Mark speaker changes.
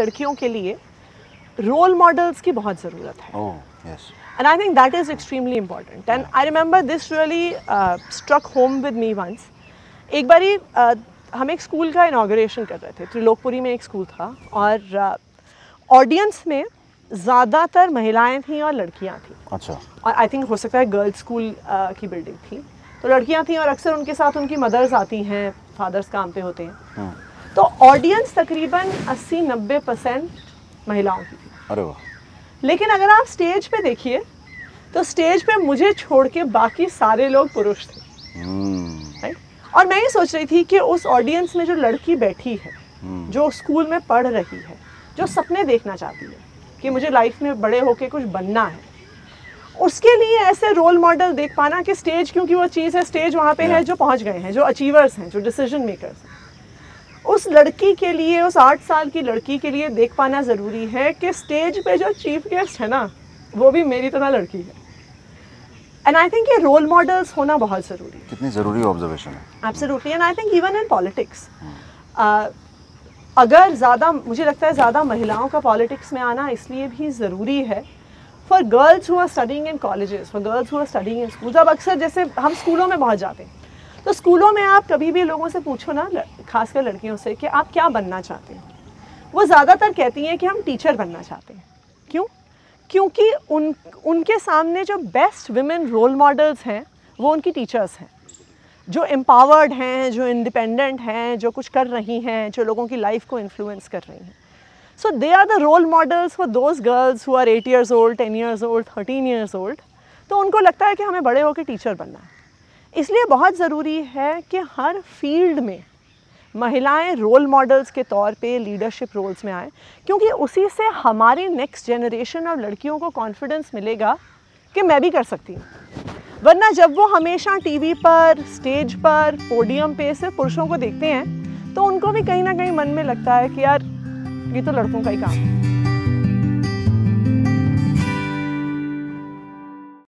Speaker 1: लड़कियों के लिए रोल मॉडल्स की बहुत ज़रूरत है। I think that is extremely important. And I remember this really uh, struck home with me once. एक बारी uh, हम एक स्कूल का इनाग्रेशन कर रहे थे त्रिलोकपुरी में एक स्कूल था और ऑडियंस में ज़्यादातर महिलाएँ थीं और लड़कियाँ थीं।
Speaker 2: अच्छा।
Speaker 1: और आई थिंक हो सकता है गर्ल्स स्कूल की बिल्डिंग थी। तो लड़कियाँ थीं और अक्सर उनके साथ उनकी मदर्स आती हैं फादर्स काम पे होते हैं।
Speaker 2: हम्म,
Speaker 1: तो ऑडियंस तकरीबन 80-90 परसेंट महिलाओं की।
Speaker 2: अरे वाह।
Speaker 1: लेकिन अगर आप स्टेज पे देखिए तो स्टेज पे मुझे छोड़ के बाकी सारे लोग पुरुष थे।
Speaker 2: हम्म,
Speaker 1: और मैं ये सोच रही थी कि उस ऑडियंस में जो लड़की बैठी है
Speaker 2: हम्म,
Speaker 1: जो स्कूल में पढ़ रही है जो सपने देखना चाहती है कि मुझे लाइफ में बड़े होके कुछ बनना है उसके लिए ऐसे रोल मॉडल देख पाना कि स्टेज क्योंकि वो चीज़ है स्टेज वहाँ पे है जो पहुँच गए हैं जो अचीवर्स हैं जो डिसीज़न मेकर्स हैं। उस लड़की के लिए उस आठ साल की लड़की के लिए देख पाना ज़रूरी है कि स्टेज पे जो चीफ गेस्ट है ना वो भी मेरी तरह लड़की है। एंड आई थिंक ये रोल मॉडल्स होना बहुत ज़रूरी है।
Speaker 2: कितनी ज़रूरी ऑब्जर्वेशन है?
Speaker 1: Absolutely and I think even in politics अगर ज़्यादा मुझे लगता है ज़्यादा महिलाओं का पॉलिटिक्स में आना इसलिए भी ज़रूरी है। For girls who are studying in colleges for girls who are studying in schools अब अक्सर जैसे हम स्कूलों में बहुत जाते हैं तो स्कूलों में आप कभी भी लोगों से पूछो ना खासकर लड़कियों से कि आप क्या बनना चाहते हैं? वो ज़्यादातर कहती हैं कि हम टीचर बनना चाहते हैं। क्यों? क्योंकि उन, उनके सामने जो बेस्ट वुमेन रोल मॉडल्स हैं, वो उनकी टीचर्स हैं। जो एम्पावर्ड हैं, जो इंडिपेंडेंट हैं, जो कुछ कर रही हैं, जो लोगों की लाइफ को इन्फ्लुएंस कर रही हैं। So they are the role models for those girls who are eight years old ten years old thirteen years old तो उनको लगता है कि हमें बड़े होकर टीचर बनना है। इसलिए बहुत ज़रूरी है कि हर फ़ील्ड में महिलाएँ रोल मॉडल्स के तौर पे लीडरशिप रोल्स में आएँ, क्योंकि उसी से हमारी नेक्स्ट जनरेशन और लड़कियों को कॉन्फिडेंस मिलेगा कि मैं भी कर सकती हूँ। वरना जब वो हमेशा टीवी पर स्टेज पर पोडियम पे सिर्फ़ पुरुषों को देखते हैं तो उनको भी कहीं ना कहीं मन में लगता है कि यार, ये तो लड़कों का ही काम है।